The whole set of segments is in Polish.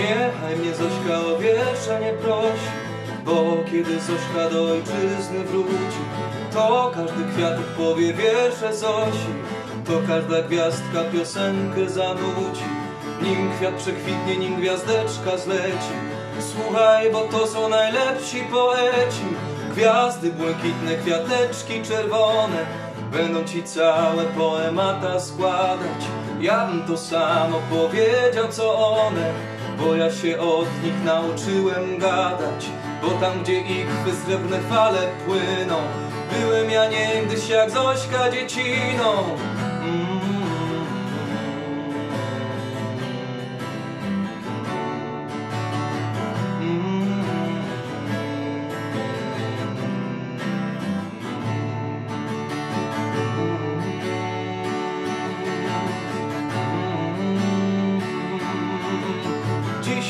Niechaj mnie Zośka o wiersze nie prosi. Bo kiedy Zośka do ojczyzny wróci To każdy kwiatek powie wiersze Zosi. To każda gwiazdka piosenkę zanuci. Nim kwiat przekwitnie, nim gwiazdeczka zleci. Słuchaj, bo to są najlepsi poeci. Gwiazdy błękitne, kwiateczki czerwone Będą ci całe poemata składać. Ja bym to samo powiedział co one Bo ja się od nich nauczyłem gadać. Bo tam gdzie ikwy srebrne fale płyną Byłem ja niegdyś jak Zośka dzieciną mm.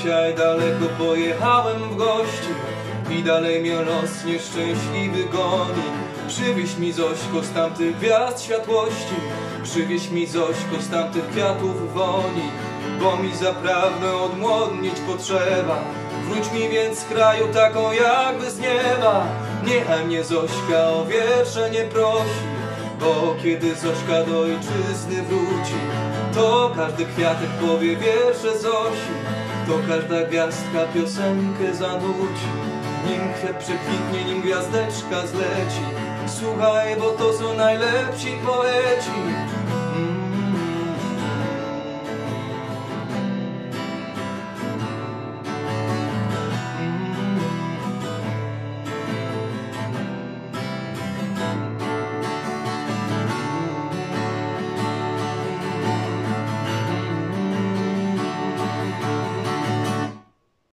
Dzisiaj daleko pojechałem w gości I dalej mnie los nieszczęśliwy goni. Przywieź mi Zośko z tamtych gwiazd światłości Przywieź mi Zośko z tamtych kwiatów woni Bo mi zaprawdę odmłodnieć potrzeba. Wróć mi więc z kraju taką jakby z nieba. Niechaj mnie Zośka o wiersze nie prosi Bo kiedy Zośka do ojczyzny wróci To każdy kwiatek powie wiersze Zosi To każda gwiazdka piosenkę zanuci Nim kwiat przekwitnie, nim gwiazdeczka zleci. Słuchaj, bo to są najlepsi poeci